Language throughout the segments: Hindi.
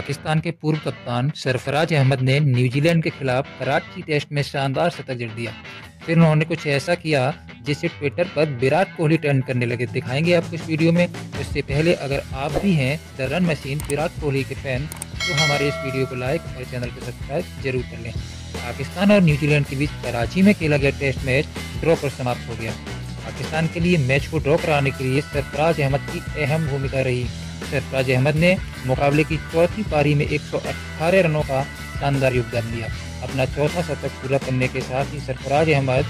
पाकिस्तान के पूर्व कप्तान सरफराज अहमद ने न्यूजीलैंड के खिलाफ कराची टेस्ट में शानदार शतक जड़ दिया। फिर उन्होंने कुछ ऐसा किया जिसे ट्विटर पर विराट कोहली ट्रेंड करने लगे। दिखाएँगे आपको इस वीडियो में। इससे पहले अगर आप भी हैं, the run machine, Virat Kohli के फ़ैन तो हमारे इस वीडियो को लाइक और चैनल को सब्सक्राइब ज़रूर कर लें। पाकिस्तान और न्यूजीलैंड के बीच कराची में खेला गया टेस्ट मैच ड्रॉ पर समाप्त हो गया। पाकिस्तान के लिए मैच को ड्रॉ कराने के लिए सरफराज अहमद की अहम भूमिका रही। सरफराज अहमद ने मुकाबले की चौथी पारी में एक रनों का शानदार योगदान दिया। अपना चौथा शतक पूरा करने के साथ ही सरफराज अहमद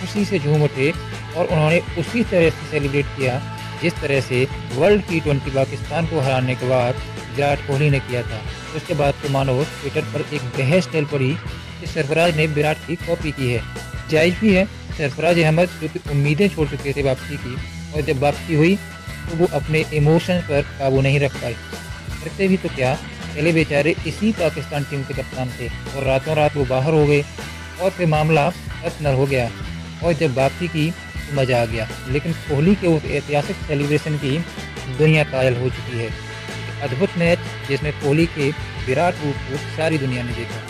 खुशी से झूम उठे और उन्होंने उसी तरह से सेलिब्रेट किया, जिस तरह से वर्ल्ड टी ट्वेंटी पाकिस्तान को हराने के बाद विराट कोहली ने किया था। उसके बाद तो मानो ट्विटर पर एक बहस चल पड़ी कि सरफराज ने विराट की कॉपी की है। जायज़ भी है, सरफराज अहमद जो कि उम्मीदें छोड़ चुके थे वापसी की और जब वापसी हुई तो वो अपने इमोशन पर काबू नहीं रख पाए करते भी तो क्या, पहले बेचारे इसी पाकिस्तान टीम के कप्तान थे और रातों रात वो बाहर हो गए और फिर मामला असनर हो गया और जब वापसी की तो मज़ा आ गया। लेकिन कोहली के उस ऐतिहासिक सेलिब्रेशन की दुनिया कायल हो चुकी है। अद्भुत मैच जिसमें कोहली के विराट रूप को सारी दुनिया ने देखा।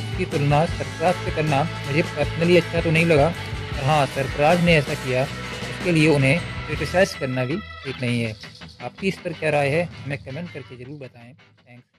इसकी तुलना सरफराज से करना मुझे पर्सनली अच्छा तो नहीं लगा हाँ सरफराज ने ऐसा किया उसके लिए उन्हें क्रिटिसाइज करना भी ठीक नहीं है। आपकी इस पर क्या राय है, हमें कमेंट करके ज़रूर बताएँ। थैंक्स।